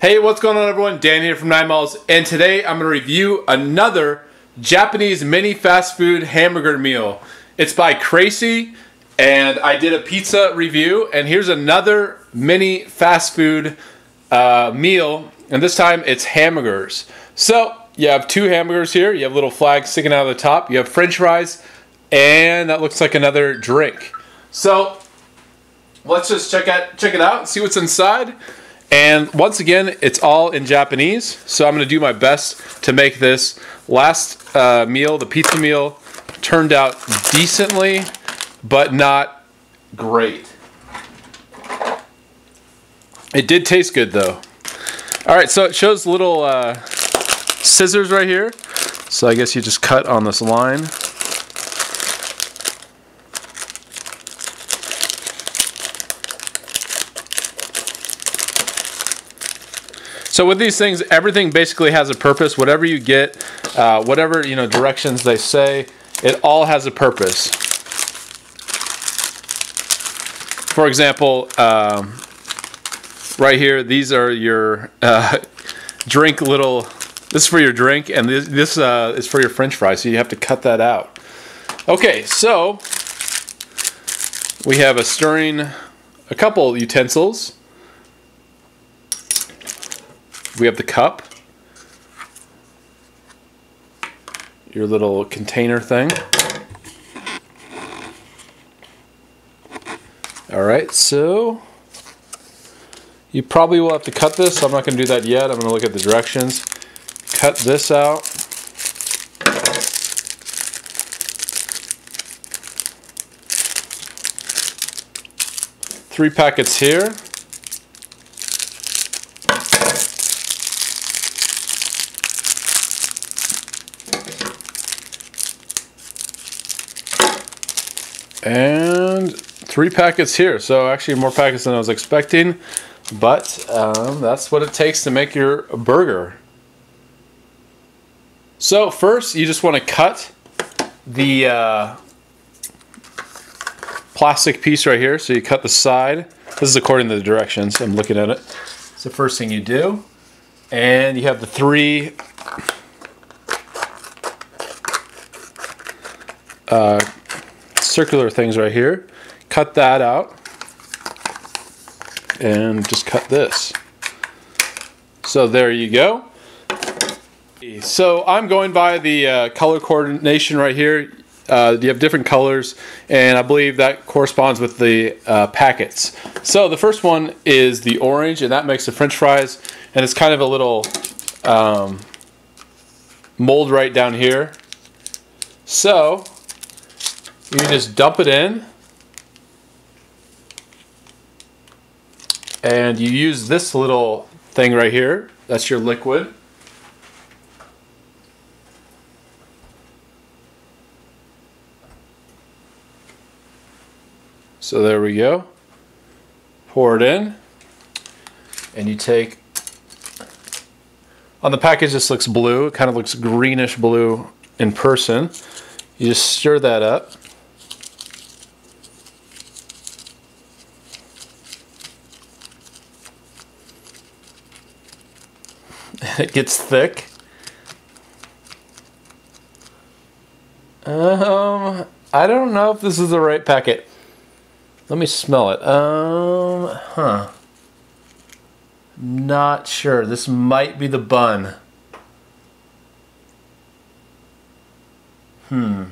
Hey, what's going on everyone? Dan here from 9malls, and today I'm going to review another Japanese mini fast food hamburger meal. It's by Kracie, and I did a pizza review, and here's another mini fast food uh, meal, and this time it's hamburgers. So, you have two hamburgers here, you have little flags sticking out of the top, you have french fries, and that looks like another drink. So, let's just check, out, check it out, see what's inside. And once again, it's all in Japanese, so I'm going to do my best to make this last uh, meal, the pizza meal, turned out decently, but not great. It did taste good though. All right, so it shows little uh, scissors right here. So I guess you just cut on this line. So with these things, everything basically has a purpose. Whatever you get, uh, whatever you know directions they say, it all has a purpose. For example, um, right here, these are your uh, drink little. This is for your drink, and this, this uh, is for your French fries. So you have to cut that out. Okay, so we have a stirring, a couple utensils. We have the cup, your little container thing. All right, so you probably will have to cut this. I'm not going to do that yet. I'm going to look at the directions. Cut this out. Three packets here. And three packets here. So actually more packets than I was expecting. But um, that's what it takes to make your burger. So first you just want to cut the uh, plastic piece right here. So you cut the side. This is according to the directions. I'm looking at it. It's the first thing you do. And you have the three uh, circular things right here. Cut that out and just cut this. So there you go. So I'm going by the uh, color coordination right here. Uh, you have different colors and I believe that corresponds with the uh, packets. So the first one is the orange and that makes the french fries and it's kind of a little um, mold right down here. So you just dump it in. And you use this little thing right here. That's your liquid. So there we go. Pour it in. And you take on the package this looks blue. It kind of looks greenish blue in person. You just stir that up it gets thick. Um, I don't know if this is the right packet. Let me smell it. Um, huh. Not sure. This might be the bun. Hmm.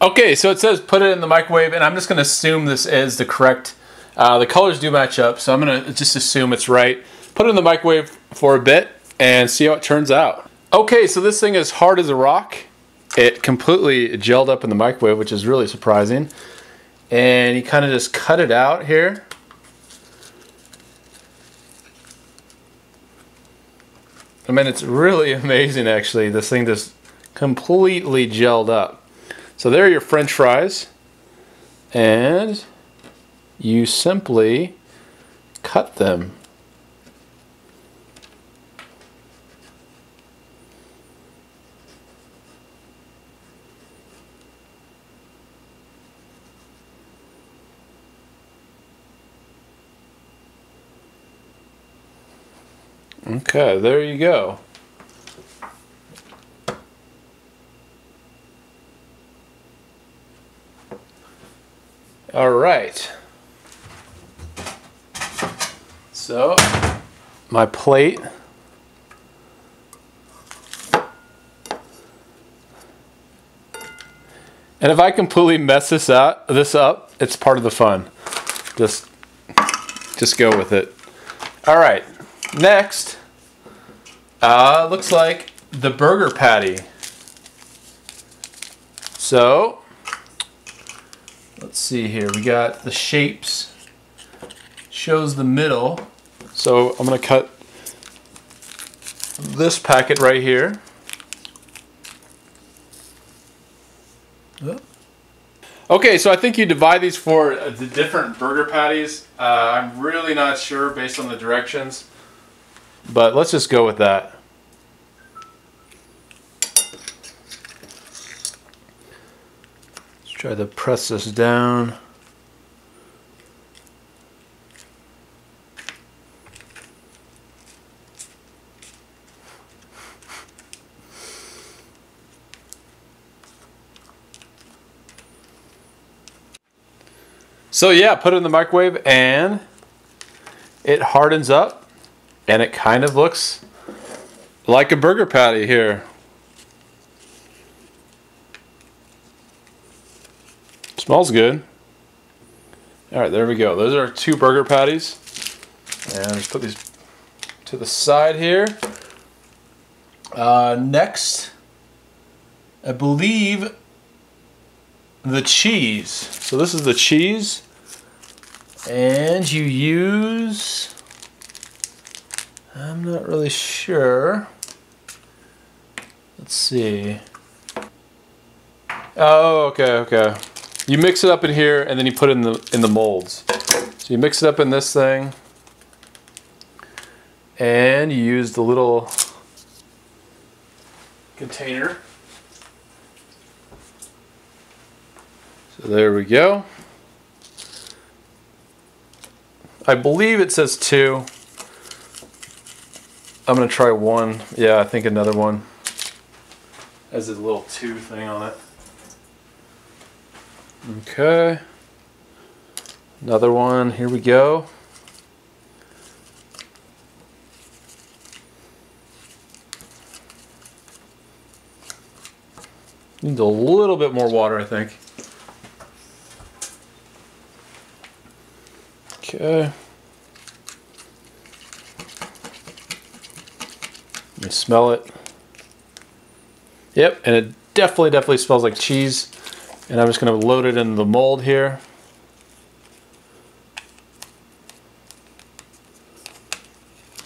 Okay, so it says put it in the microwave, and I'm just going to assume this is the correct uh, the colors do match up, so I'm gonna just assume it's right. Put it in the microwave for a bit and see how it turns out. Okay, so this thing is hard as a rock. It completely gelled up in the microwave, which is really surprising. And you kind of just cut it out here. I mean, it's really amazing actually. This thing just completely gelled up. So there are your french fries. And you simply cut them. Okay, there you go. My plate. And if I completely mess this up, this up, it's part of the fun. Just, just go with it. All right. Next, uh, looks like the burger patty. So, let's see here. We got the shapes. Shows the middle. So I'm gonna cut this packet right here. Okay, so I think you divide these for the different burger patties. Uh, I'm really not sure based on the directions, but let's just go with that. Let's try to press this down. So yeah, put it in the microwave and it hardens up and it kind of looks like a burger patty here. Smells good. All right, there we go. Those are two burger patties. And let's put these to the side here. Uh, next, I believe the cheese. So this is the cheese. And you use, I'm not really sure. Let's see. Oh, okay, okay. You mix it up in here and then you put it in the in the molds. So you mix it up in this thing and you use the little container. So there we go. I believe it says two. I'm gonna try one. Yeah, I think another one has a little two thing on it. Okay. Another one, here we go. Needs a little bit more water, I think. Okay. Uh, you smell it. Yep, and it definitely, definitely smells like cheese. And I'm just going to load it in the mold here.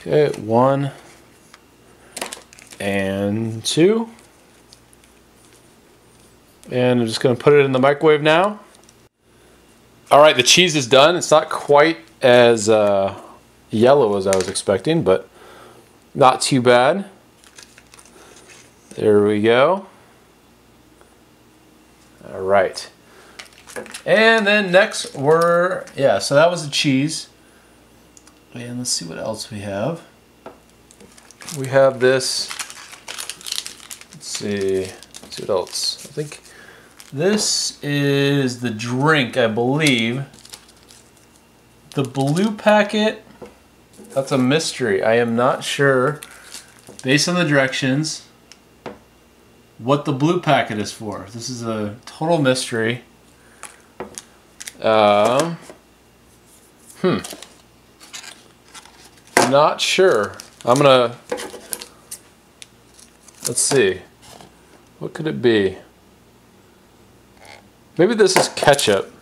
Okay, one and two. And I'm just going to put it in the microwave now. All right, the cheese is done. It's not quite as uh, yellow as I was expecting, but not too bad. There we go. All right. And then next we're, yeah, so that was the cheese. And let's see what else we have. We have this, let's see, let's see what else. I think this is the drink, I believe. The blue packet, that's a mystery. I am not sure, based on the directions, what the blue packet is for. This is a total mystery. Um, hmm. Not sure. I'm gonna, let's see. What could it be? Maybe this is ketchup.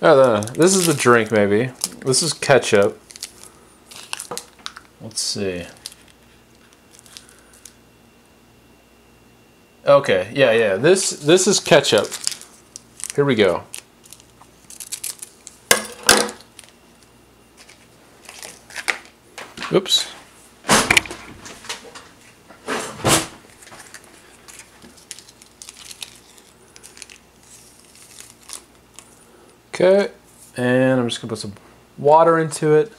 Oh, this is the drink, maybe. This is ketchup. Let's see. Okay, yeah, yeah. This this is ketchup. Here we go. Oops. Okay, and I'm just gonna put some water into it.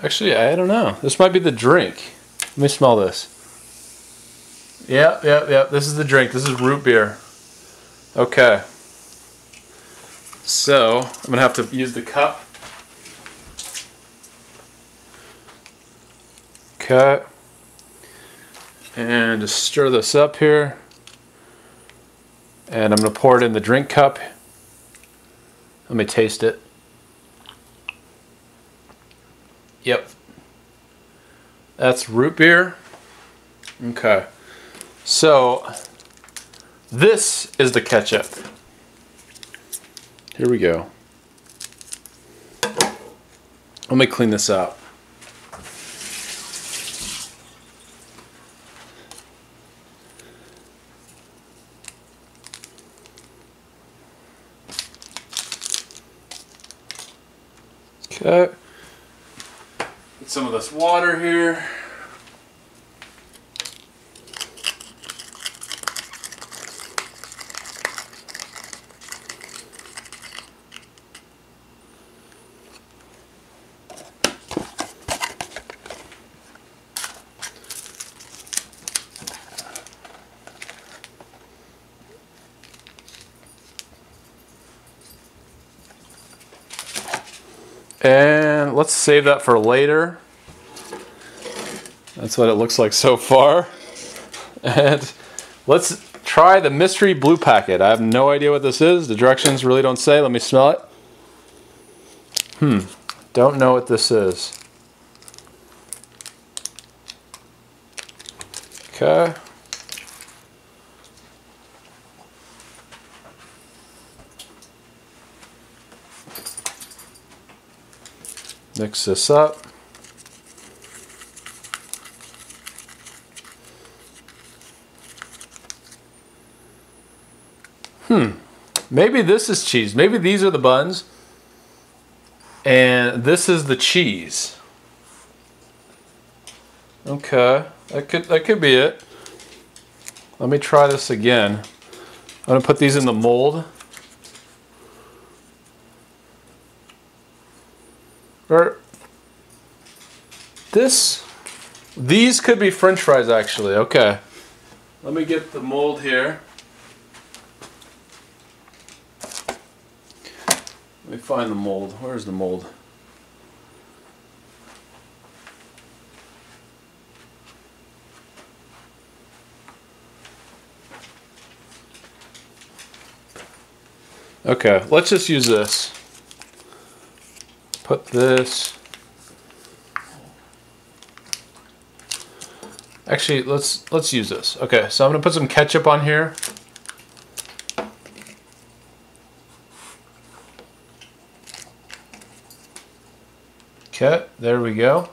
Actually, I don't know. This might be the drink. Let me smell this. Yep, yep, yep. This is the drink. This is root beer. Okay. So, I'm going to have to use the cup. Okay. And just stir this up here. And I'm going to pour it in the drink cup. Let me taste it. Yep. That's root beer. Okay. So, this is the ketchup. Here we go. Let me clean this up. Okay. Get some of this water here. And let's save that for later. That's what it looks like so far. And let's try the mystery blue packet. I have no idea what this is. The directions really don't say. Let me smell it. Hmm. Don't know what this is. Okay. Mix this up. Hmm. Maybe this is cheese. Maybe these are the buns. And this is the cheese. Okay. That could that could be it. Let me try this again. I'm to put these in the mold. Or this, these could be French fries actually. Okay. Let me get the mold here. Let me find the mold. Where's the mold? Okay, let's just use this put this. Actually let's let's use this. Okay so I'm gonna put some ketchup on here. Okay there we go.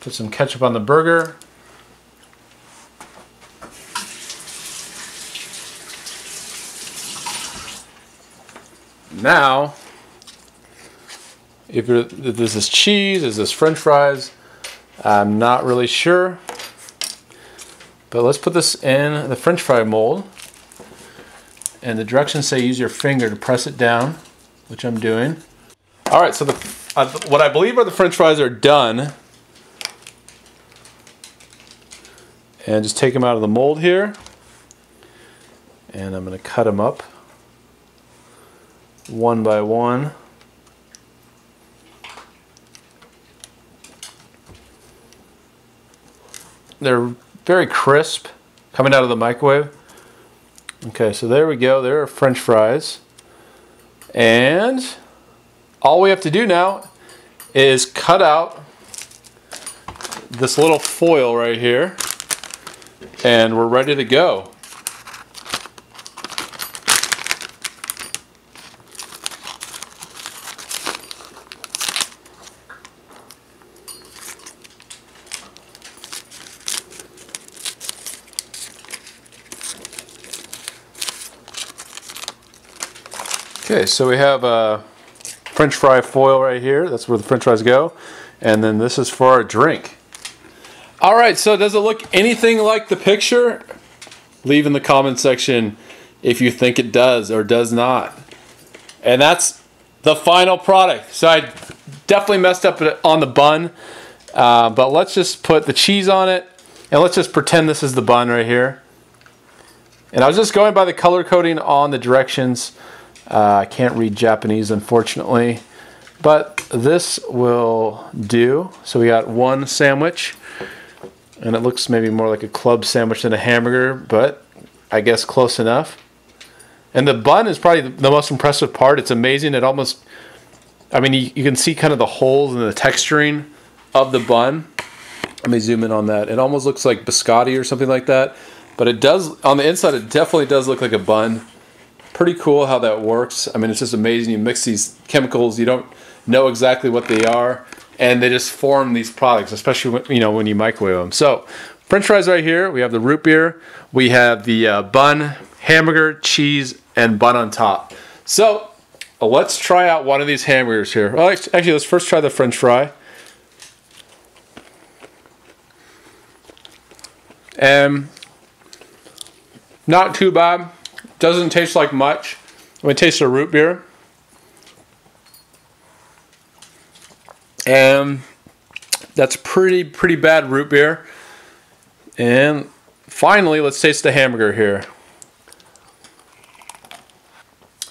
Put some ketchup on the burger. Now if, if this is cheese, is this french fries? I'm not really sure. But let's put this in the french fry mold. And the directions say use your finger to press it down, which I'm doing. All right, so the, uh, what I believe are the french fries are done. And just take them out of the mold here. And I'm gonna cut them up one by one. They're very crisp coming out of the microwave. Okay, so there we go. There are french fries. And all we have to do now is cut out this little foil right here and we're ready to go. Okay, so we have a french fry foil right here. That's where the french fries go. And then this is for our drink. All right, so does it look anything like the picture? Leave in the comment section if you think it does or does not. And that's the final product. So I definitely messed up on the bun Uh, but let's just put the cheese on it, and let's just pretend this is the bun right here. And I was just going by the color coding on the directions. Uh, I can't read Japanese, unfortunately. But this will do. So we got one sandwich. And it looks maybe more like a club sandwich than a hamburger, but I guess close enough. And the bun is probably the most impressive part. It's amazing. It almost, I mean, you, you can see kind of the holes and the texturing of the bun. Let me zoom in on that. It almost looks like biscotti or something like that. But it does, on the inside, it definitely does look like a bun. Pretty cool how that works. I mean, it's just amazing. You mix these chemicals, you don't know exactly what they are, and they just form these products, especially when, you know when you microwave them. So, French fries right here. We have the root beer. We have the uh, bun, hamburger, cheese, and bun on top. So, uh, let's try out one of these hamburgers here. Well, actually, let's first try the French fry. And not too bad. Doesn't taste like much. I'm gonna taste the root beer. And that's pretty, pretty bad root beer. And finally, let's taste the hamburger here.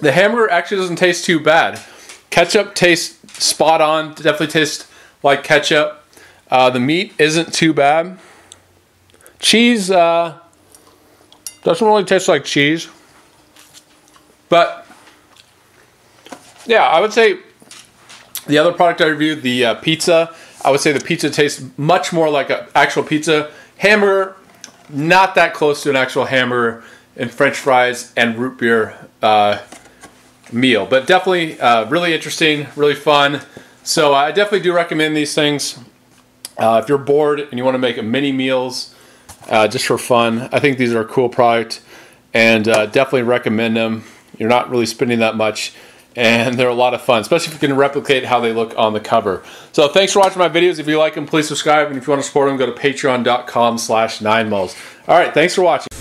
The hamburger actually doesn't taste too bad. Ketchup tastes spot on, definitely tastes like ketchup. Uh, the meat isn't too bad. Cheese uh, doesn't really taste like cheese. But, yeah, I would say the other product I reviewed, the uh, pizza, I would say the pizza tastes much more like an actual pizza. Hamburger, not that close to an actual hamburger, and French fries and root beer uh, meal. But definitely uh, really interesting, really fun. So I definitely do recommend these things. Uh, if you're bored and you want to make mini meals uh, just for fun, I think these are a cool product and uh, definitely recommend them. You're not really spending that much and they're a lot of fun, especially if you can replicate how they look on the cover. So thanks for watching my videos. If you like them, please subscribe, and if you want to support them, go to patreon.com slash 9malls. All right, thanks for watching.